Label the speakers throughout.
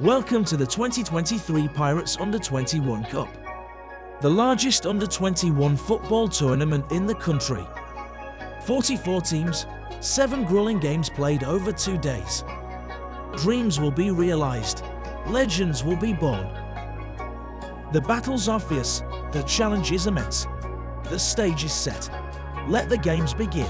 Speaker 1: Welcome to the 2023 Pirates Under 21 Cup, the largest under 21 football tournament in the country. 44 teams, 7 grueling games played over 2 days. Dreams will be realized, legends will be born. The battles are fierce, the challenge is immense. The stage is set. Let the games begin.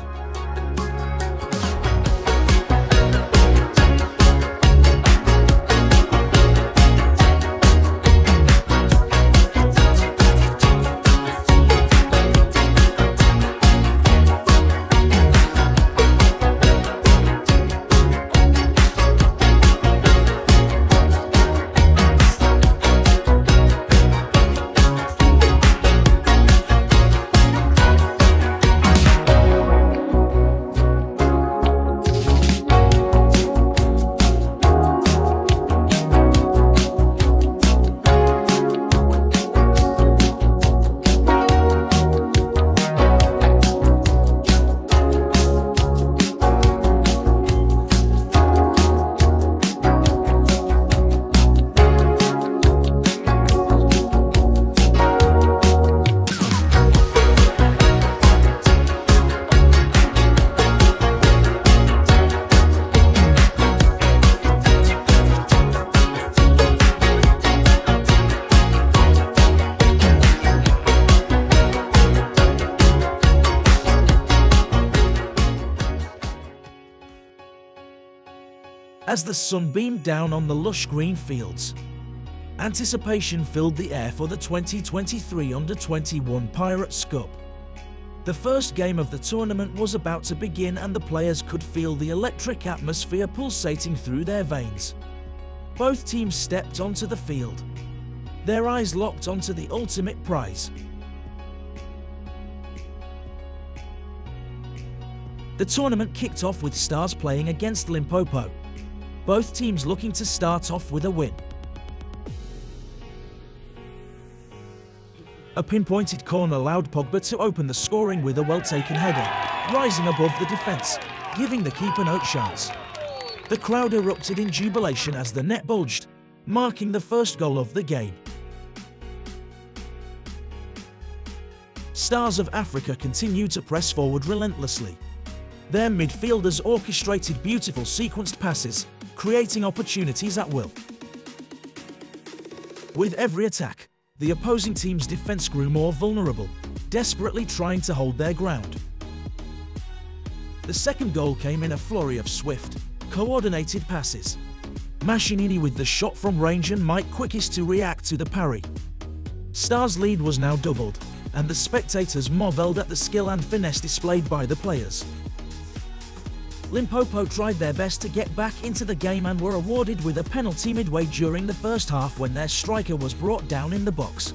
Speaker 1: As the sun beamed down on the lush green fields. Anticipation filled the air for the 2023 Under-21 Pirates Cup. The first game of the tournament was about to begin and the players could feel the electric atmosphere pulsating through their veins. Both teams stepped onto the field, their eyes locked onto the ultimate prize. The tournament kicked off with Stars playing against Limpopo both teams looking to start off with a win. A pinpointed corner allowed Pogba to open the scoring with a well-taken header, rising above the defence, giving the keeper no chance. The crowd erupted in jubilation as the net bulged, marking the first goal of the game. Stars of Africa continue to press forward relentlessly. Their midfielders orchestrated beautiful sequenced passes, creating opportunities at will. With every attack, the opposing team's defense grew more vulnerable, desperately trying to hold their ground. The second goal came in a flurry of swift, coordinated passes. Mashinini with the shot from range and Mike quickest to react to the parry. Stars' lead was now doubled, and the spectators marvelled at the skill and finesse displayed by the players. Limpopo tried their best to get back into the game and were awarded with a penalty midway during the first half when their striker was brought down in the box.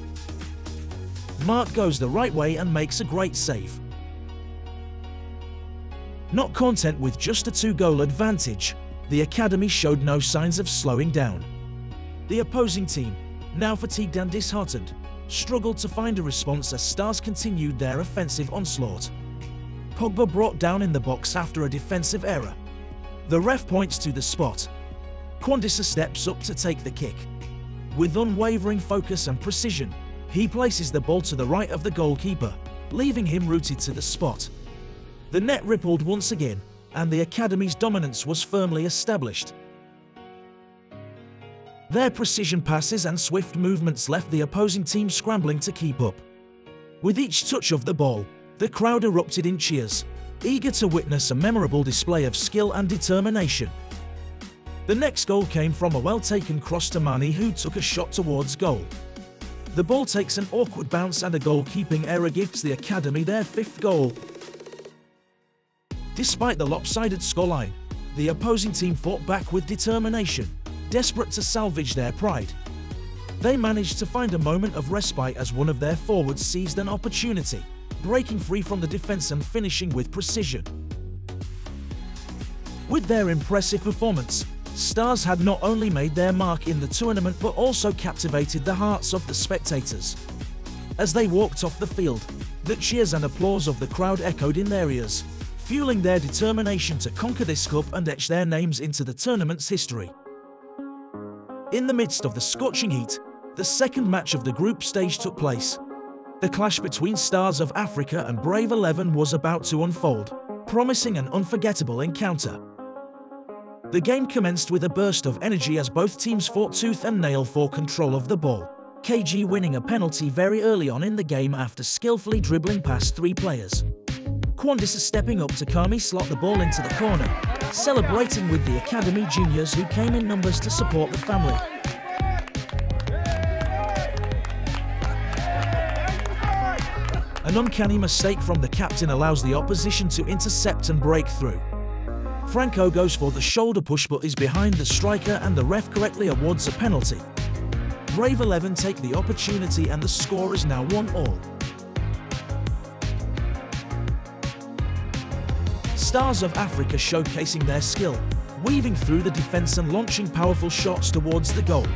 Speaker 1: Mark goes the right way and makes a great save. Not content with just a two-goal advantage, the academy showed no signs of slowing down. The opposing team, now fatigued and disheartened, struggled to find a response as Stars continued their offensive onslaught. Pogba brought down in the box after a defensive error. The ref points to the spot. Quandisa steps up to take the kick. With unwavering focus and precision, he places the ball to the right of the goalkeeper, leaving him rooted to the spot. The net rippled once again, and the Academy's dominance was firmly established. Their precision passes and swift movements left the opposing team scrambling to keep up. With each touch of the ball, the crowd erupted in cheers, eager to witness a memorable display of skill and determination. The next goal came from a well-taken cross to Mani who took a shot towards goal. The ball takes an awkward bounce and a goalkeeping error gives the Academy their fifth goal. Despite the lopsided scoreline, the opposing team fought back with determination, desperate to salvage their pride. They managed to find a moment of respite as one of their forwards seized an opportunity breaking free from the defense and finishing with precision. With their impressive performance, Stars had not only made their mark in the tournament but also captivated the hearts of the spectators. As they walked off the field, the cheers and applause of the crowd echoed in their ears, fueling their determination to conquer this cup and etch their names into the tournament's history. In the midst of the scorching heat, the second match of the group stage took place. The clash between Stars of Africa and Brave 11 was about to unfold, promising an unforgettable encounter. The game commenced with a burst of energy as both teams fought tooth and nail for control of the ball. KG winning a penalty very early on in the game after skillfully dribbling past three players. Quandis is stepping up to calmly slot the ball into the corner, celebrating with the Academy juniors who came in numbers to support the family. An uncanny mistake from the captain allows the opposition to intercept and break through. Franco goes for the shoulder push but is behind the striker and the ref correctly awards a penalty. Brave 11 take the opportunity and the score is now 1 all. Stars of Africa showcasing their skill, weaving through the defence and launching powerful shots towards the goal.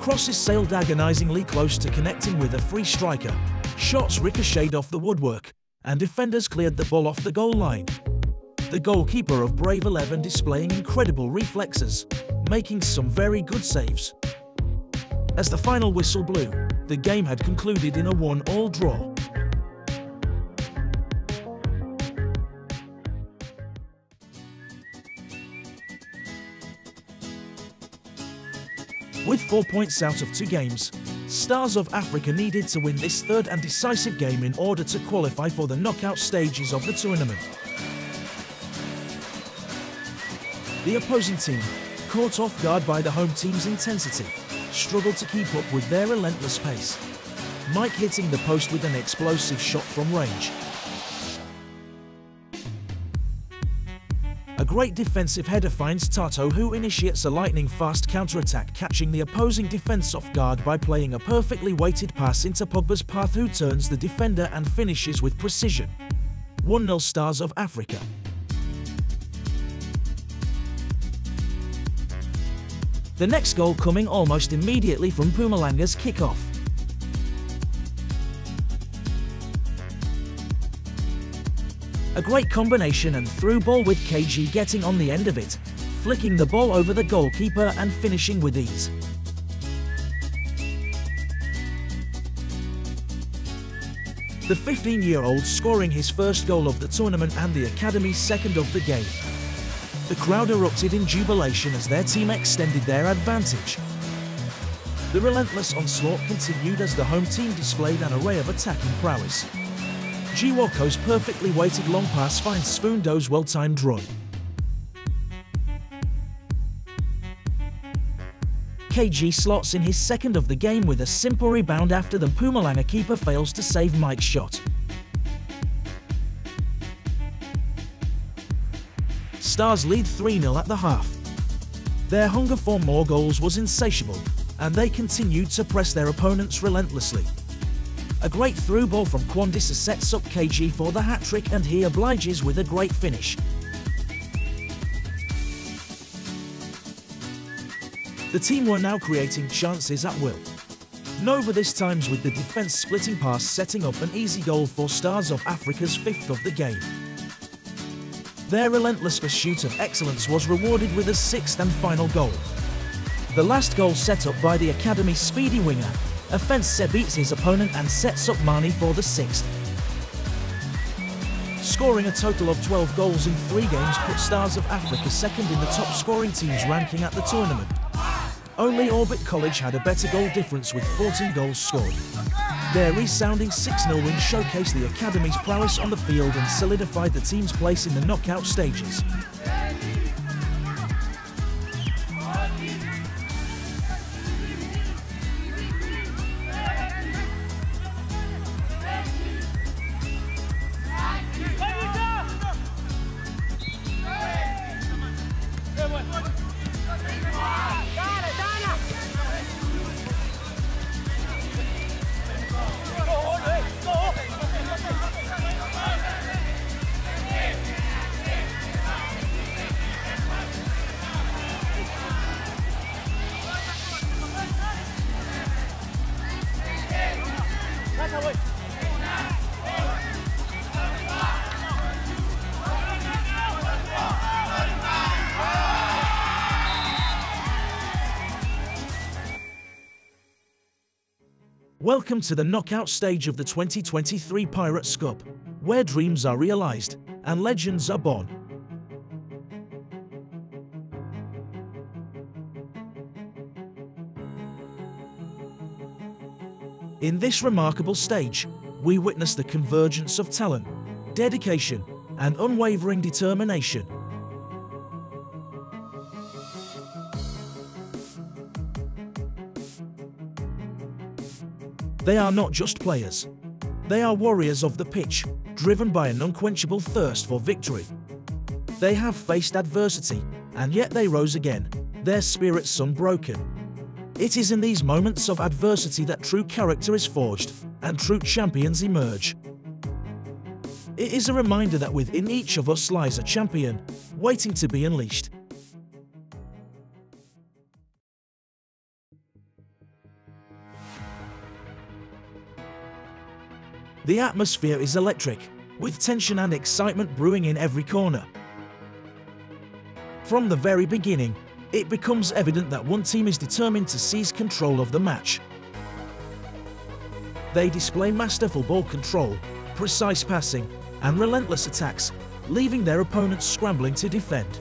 Speaker 1: Crosses sailed agonisingly close to connecting with a free striker. Shots ricocheted off the woodwork, and defenders cleared the ball off the goal line. The goalkeeper of Brave 11 displaying incredible reflexes, making some very good saves. As the final whistle blew, the game had concluded in a one-all draw. With four points out of two games, Stars of Africa needed to win this third and decisive game in order to qualify for the knockout stages of the tournament. The opposing team, caught off guard by the home team's intensity, struggled to keep up with their relentless pace. Mike hitting the post with an explosive shot from range. A great defensive header finds Tato who initiates a lightning-fast counter-attack catching the opposing defence off guard by playing a perfectly weighted pass into Pogba's path who turns the defender and finishes with precision. 1-0 Stars of Africa. The next goal coming almost immediately from Mpumalanga's kickoff. A great combination and through ball with KG getting on the end of it, flicking the ball over the goalkeeper and finishing with ease. The 15-year-old scoring his first goal of the tournament and the Academy's second of the game. The crowd erupted in jubilation as their team extended their advantage. The relentless onslaught continued as the home team displayed an array of attacking prowess. Gwoko's perfectly weighted long pass finds Sfundo's well-timed run. KG slots in his second of the game with a simple rebound after the Mpumalanga keeper fails to save Mike's shot. Stars lead 3-0 at the half. Their hunger for more goals was insatiable, and they continued to press their opponents relentlessly. A great through ball from Quandisa sets up KG for the hat-trick and he obliges with a great finish. The team were now creating chances at will. Nova this times with the defence splitting pass setting up an easy goal for Stars of Africa's fifth of the game. Their relentless pursuit of excellence was rewarded with a sixth and final goal. The last goal set up by the Academy's speedy winger, Ofentse beats his opponent and sets up Mani for the sixth. Scoring a total of 12 goals in three games put Stars of Africa second in the top scoring teams ranking at the tournament. Only Orbit College had a better goal difference with 14 goals scored. Their resounding 6-0 win showcased the Academy's prowess on the field and solidified the team's place in the knockout stages. Welcome to the knockout stage of the 2023 Pirates Cup, where dreams are realized and legends are born. In this remarkable stage, we witness the convergence of talent, dedication, and unwavering determination. They are not just players. They are warriors of the pitch, driven by an unquenchable thirst for victory. They have faced adversity, and yet they rose again, their spirits unbroken. It is in these moments of adversity that true character is forged, and true champions emerge. It is a reminder that within each of us lies a champion, waiting to be unleashed. The atmosphere is electric, with tension and excitement brewing in every corner. From the very beginning, it becomes evident that one team is determined to seize control of the match. They display masterful ball control, precise passing, and relentless attacks, leaving their opponents scrambling to defend.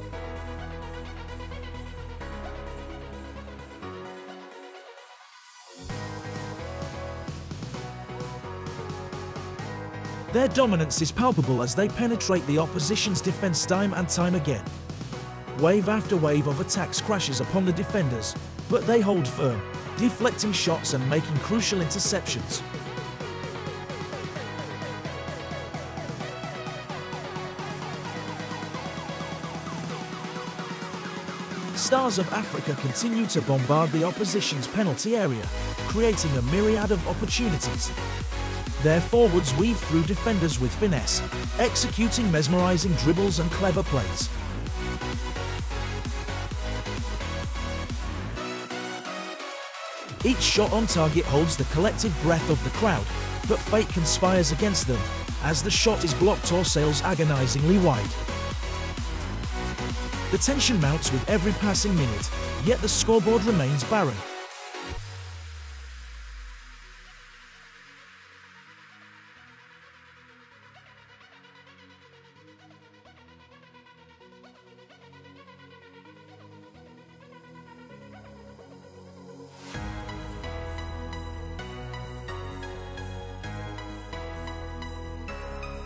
Speaker 1: Their dominance is palpable as they penetrate the opposition's defence time and time again. Wave after wave of attacks crashes upon the defenders, but they hold firm, deflecting shots and making crucial interceptions. Stars of Africa continue to bombard the opposition's penalty area, creating a myriad of opportunities. Their forwards weave through defenders with finesse, executing mesmerizing dribbles and clever plays. Each shot on target holds the collective breath of the crowd, but fate conspires against them as the shot is blocked or sails agonizingly wide. The tension mounts with every passing minute, yet the scoreboard remains barren.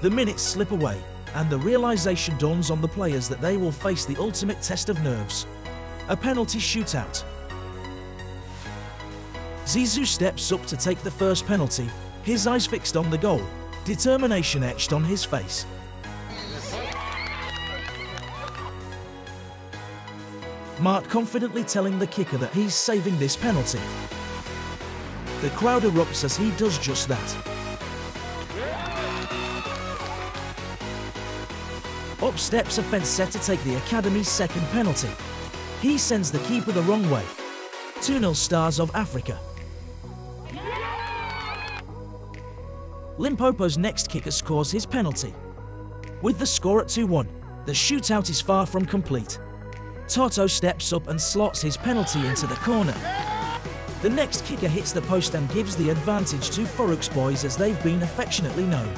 Speaker 1: The minutes slip away, and the realization dawns on the players that they will face the ultimate test of nerves a penalty shootout. Zizou steps up to take the first penalty, his eyes fixed on the goal, determination etched on his face. Mark confidently telling the kicker that he's saving this penalty. The crowd erupts as he does just that. Up steps Ofentse set to take the Academy's second penalty. He sends the keeper the wrong way. 2-0 Stars of Africa. Limpopo's next kicker scores his penalty. With the score at 2-1, the shootout is far from complete. Toto steps up and slots his penalty into the corner. The next kicker hits the post and gives the advantage to Farouk's boys as they've been affectionately known.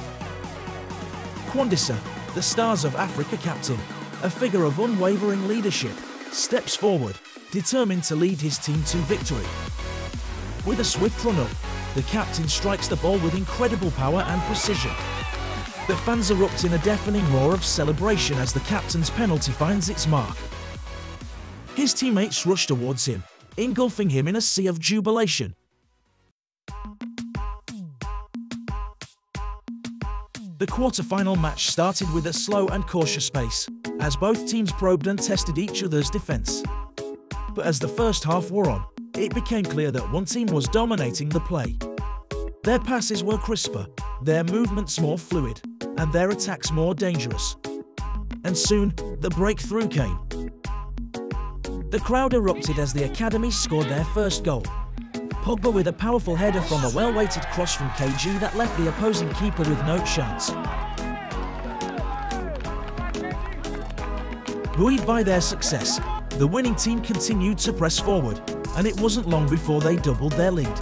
Speaker 1: Quandisa, the Stars of Africa captain, a figure of unwavering leadership, steps forward, determined to lead his team to victory. With a swift run-up, the captain strikes the ball with incredible power and precision. The fans erupt in a deafening roar of celebration as the captain's penalty finds its mark. His teammates rush towards him, engulfing him in a sea of jubilation. The quarter-final match started with a slow and cautious pace, as both teams probed and tested each other's defence. But as the first half wore on, it became clear that one team was dominating the play. Their passes were crisper, their movements more fluid, and their attacks more dangerous. And soon, the breakthrough came. The crowd erupted as the Academy scored their first goal. Pogba with a powerful header from a well-weighted cross from KG that left the opposing keeper with no chance. Buoyed by their success, the winning team continued to press forward, and it wasn't long before they doubled their lead.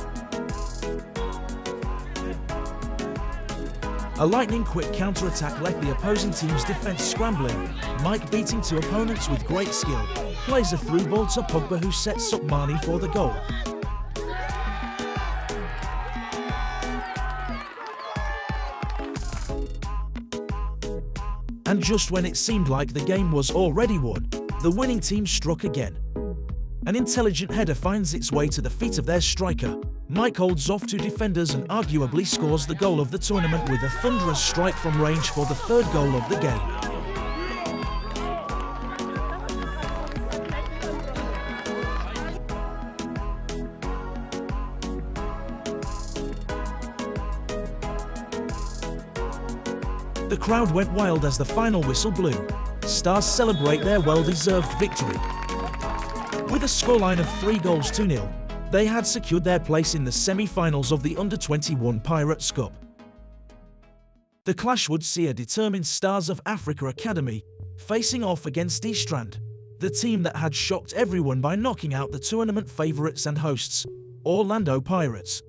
Speaker 1: A lightning-quick counter-attack left the opposing team's defence scrambling. Mike beating two opponents with great skill. Plays a through ball to Pogba who sets up Mani for the goal. And just when it seemed like the game was already won, the winning team struck again. An intelligent header finds its way to the feet of their striker. Mike holds off two defenders and arguably scores the goal of the tournament with a thunderous strike from range for the third goal of the game. Crowd went wild as the final whistle blew. Stars celebrate their well-deserved victory. With a scoreline of 3 goals to nil, they had secured their place in the semi-finals of the Under-21 Pirates Cup. The clash would see a determined Stars of Africa Academy facing off against Eastrand, the team that had shocked everyone by knocking out the tournament favourites and hosts, Orlando Pirates.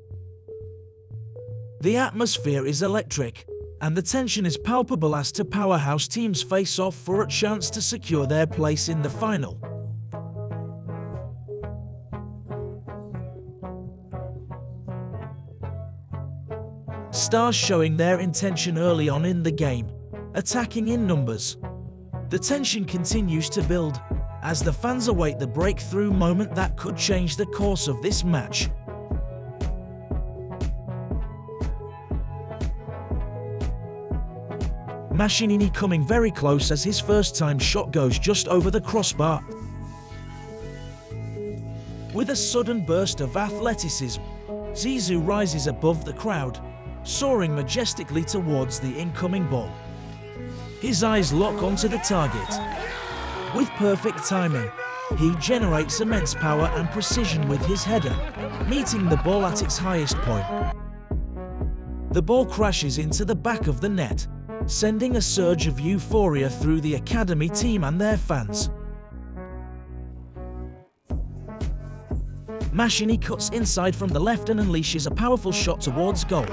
Speaker 1: The atmosphere is electric, and the tension is palpable as two powerhouse teams face off for a chance to secure their place in the final. Stars showing their intention early on in the game, attacking in numbers. The tension continues to build as the fans await the breakthrough moment that could change the course of this match. Mashinini coming very close as his first time shot goes just over the crossbar. With a sudden burst of athleticism, Zizou rises above the crowd soaring majestically towards the incoming ball. His eyes lock onto the target. With perfect timing, he generates immense power and precision with his header, meeting the ball at its highest point. The ball crashes into the back of the net, sending a surge of euphoria through the academy team and their fans. Mashinini cuts inside from the left and unleashes a powerful shot towards goal.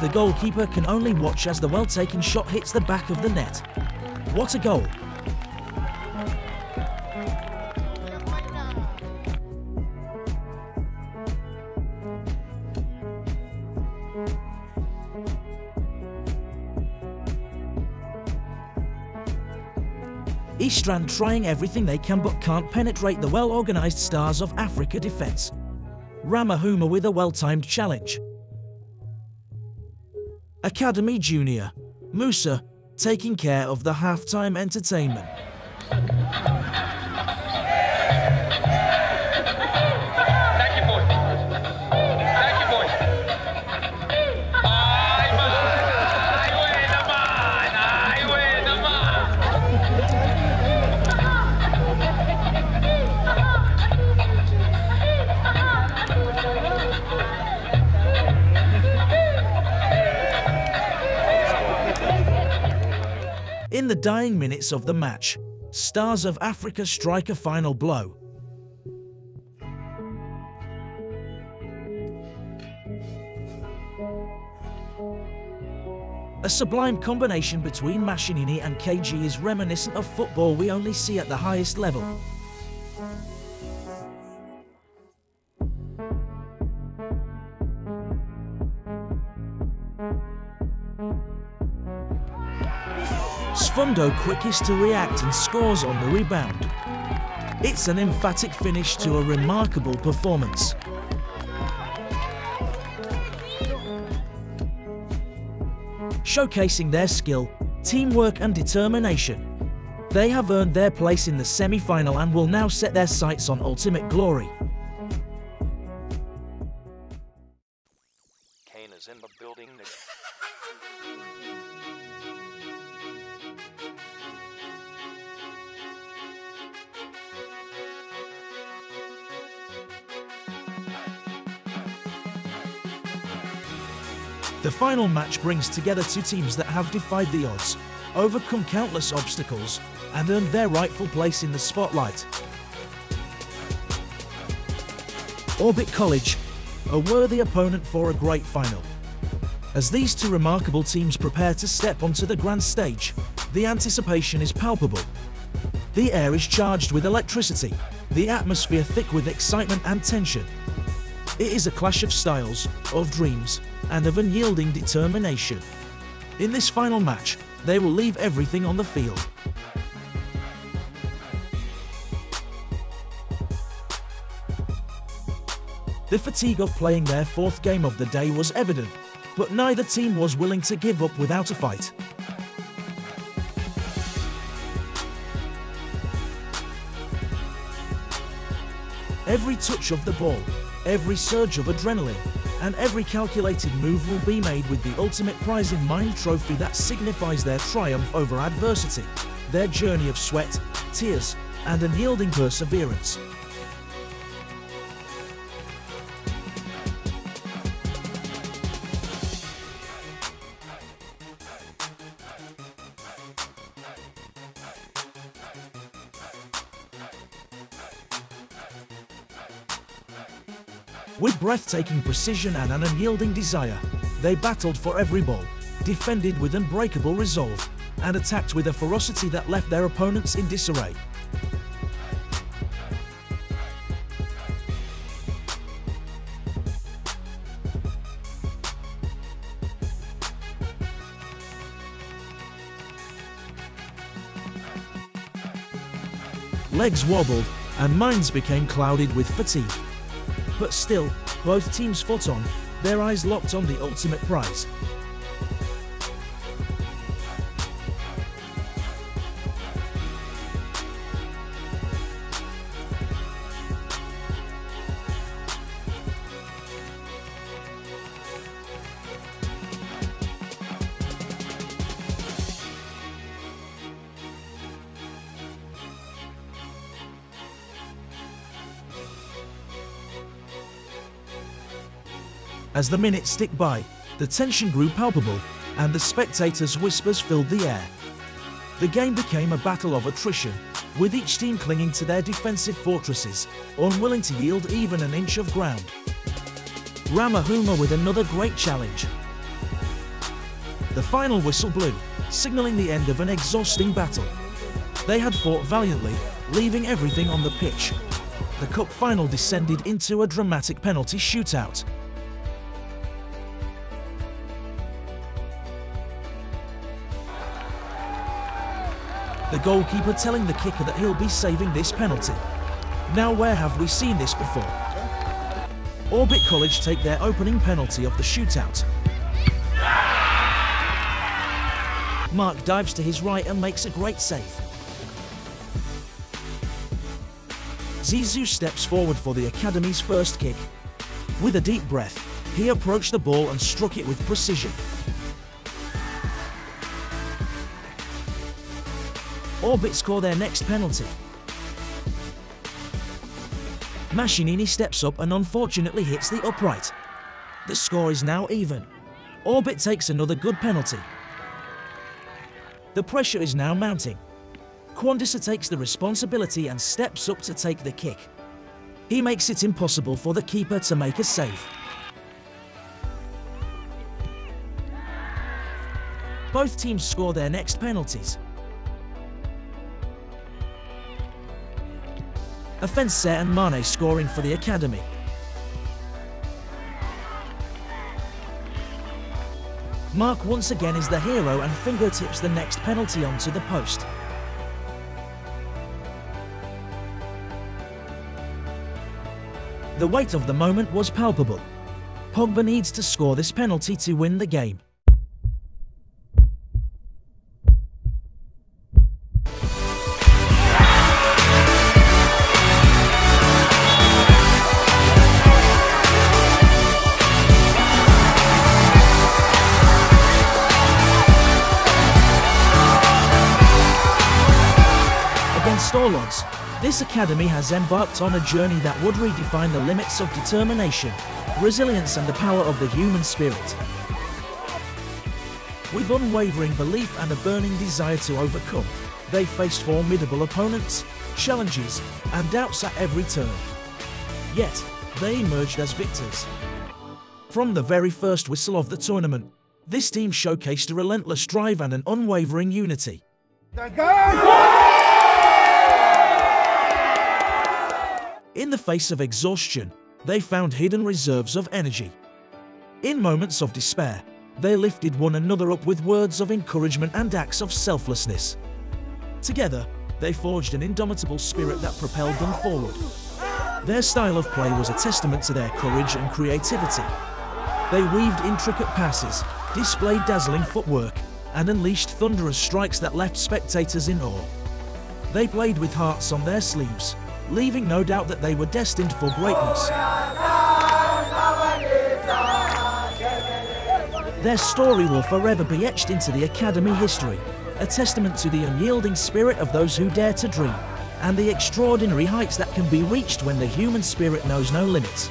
Speaker 1: The goalkeeper can only watch as the well-taken shot hits the back of the net. What a goal! Eastrand trying everything they can but can't penetrate the well-organised stars of Africa defence. Ramahuma with a well-timed challenge. Academy Junior, Musa, taking care of the halftime entertainment. Dying minutes of the match, Stars of Africa strike a final blow. A sublime combination between Mashinini and KG is reminiscent of football we only see at the highest level. Sfundo quickest to react and scores on the rebound. It's an emphatic finish to a remarkable performance. Showcasing their skill, teamwork and determination, they have earned their place in the semi-final and will now set their sights on ultimate glory. Final match brings together two teams that have defied the odds, overcome countless obstacles, and earned their rightful place in the spotlight. Orbit College, a worthy opponent for a great final. As these two remarkable teams prepare to step onto the grand stage, the anticipation is palpable. The air is charged with electricity, the atmosphere thick with excitement and tension. It is a clash of styles, of dreams, and of unyielding determination. In this final match, they will leave everything on the field. The fatigue of playing their fourth game of the day was evident, but neither team was willing to give up without a fight. Every touch of the ball, every surge of adrenaline, and every calculated move will be made with the ultimate prize in mind trophy that signifies their triumph over adversity, their journey of sweat, tears, and unyielding perseverance. With breathtaking precision and an unyielding desire, they battled for every ball, defended with unbreakable resolve, and attacked with a ferocity that left their opponents in disarray. Legs wobbled, and minds became clouded with fatigue. But still, both teams fought on, their eyes locked on the ultimate prize. As the minutes ticked by, the tension grew palpable, and the spectators' whispers filled the air. The game became a battle of attrition, with each team clinging to their defensive fortresses, unwilling to yield even an inch of ground. Ramahuma with another great challenge. The final whistle blew, signalling the end of an exhausting battle. They had fought valiantly, leaving everything on the pitch. The cup final descended into a dramatic penalty shootout. The goalkeeper telling the kicker that he'll be saving this penalty. Now where have we seen this before? Orbit College take their opening penalty of the shootout. Mark dives to his right and makes a great save. Zizou steps forward for the Academy's first kick. With a deep breath, he approached the ball and struck it with precision. Orbit score their next penalty. Mashinini steps up and unfortunately hits the upright. The score is now even. Orbit takes another good penalty. The pressure is now mounting. Quandisa takes the responsibility and steps up to take the kick. He makes it impossible for the keeper to make a save. Both teams score their next penalties. Ofentse and Mane scoring for the Academy. Mark once again is the hero and fingertips the next penalty onto the post. The weight of the moment was palpable. Pogba needs to score this penalty to win the game. Academy has embarked on a journey that would redefine the limits of determination, resilience and the power of the human spirit. With unwavering belief and a burning desire to overcome, they faced formidable opponents, challenges and doubts at every turn. Yet, they emerged as victors. From the very first whistle of the tournament, This team showcased a relentless drive and an unwavering unity. In the face of exhaustion, they found hidden reserves of energy. In moments of despair, they lifted one another up with words of encouragement and acts of selflessness. Together, they forged an indomitable spirit that propelled them forward. Their style of play was a testament to their courage and creativity. They weaved intricate passes, displayed dazzling footwork, and unleashed thunderous strikes that left spectators in awe. They played with hearts on their sleeves, leaving no doubt that they were destined for greatness. Their story will forever be etched into the Academy history, a testament to the unyielding spirit of those who dare to dream, and the extraordinary heights that can be reached when the human spirit knows no limits.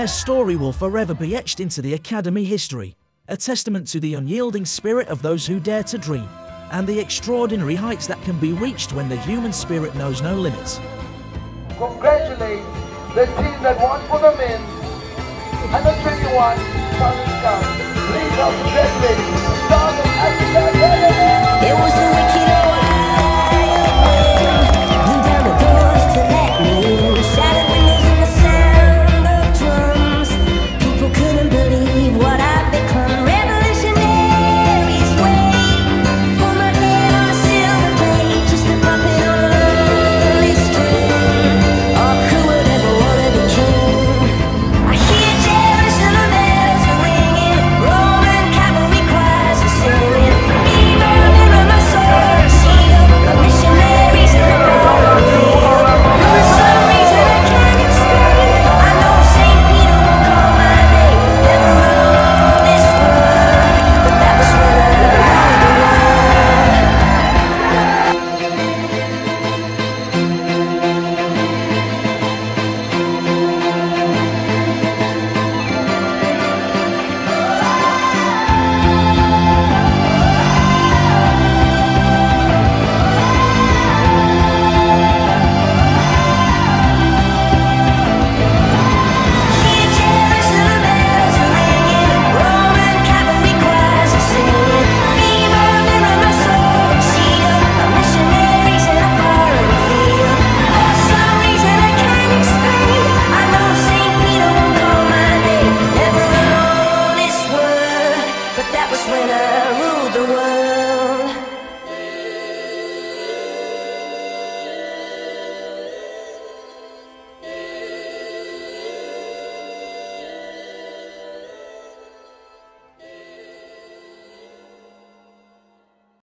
Speaker 1: Their story will forever be etched into the Academy history, a testament to the unyielding spirit of those who dare to dream, and the extraordinary heights that can be reached when the human spirit knows no limits.
Speaker 2: Congratulate the team that won for the men and the 21 Southern Stars. Please congratulate Stars of Africa.